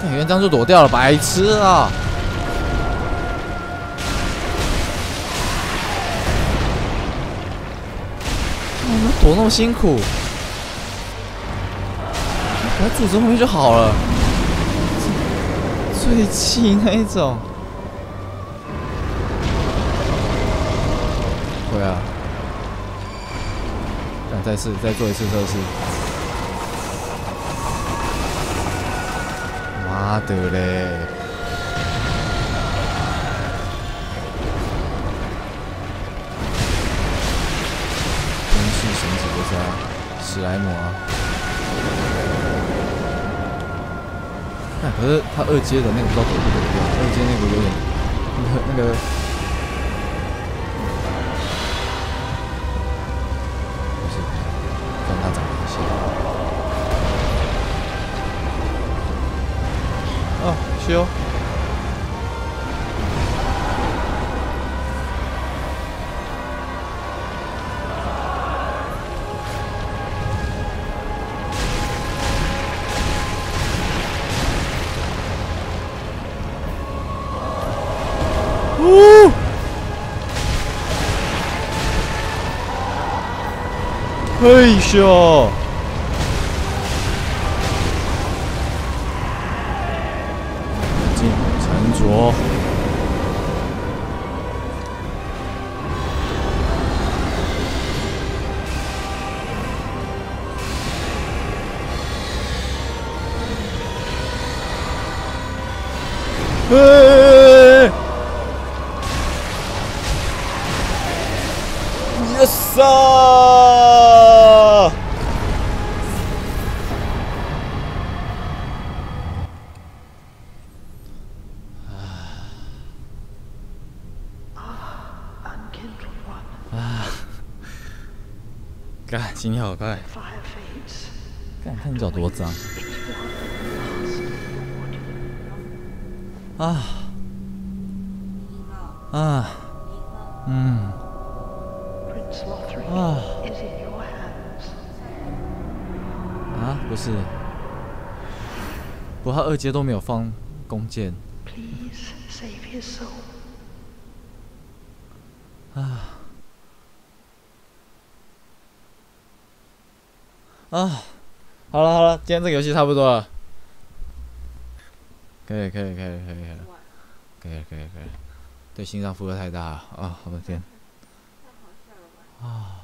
看元章就躲掉了，白痴啊！我们躲那么辛苦，把柱子后面就好了。最气那一种。会啊，想再试，再做一次测试。妈的嘞！真是神级的杀史莱姆啊！那可是他二阶的那个不知道躲不躲掉，二阶那个有点那个那个。しよ。うおよいしょ哎！Yes 啊！干，今天好快！干，看你脚多脏啊！啊，嗯，啊，啊，不是，不，他二阶都没有放弓箭。啊。啊！好了好了，今天这个游戏差不多了，可以可以可以可以可以，可以可以可以，对心脏负荷太大了啊！我的天啊！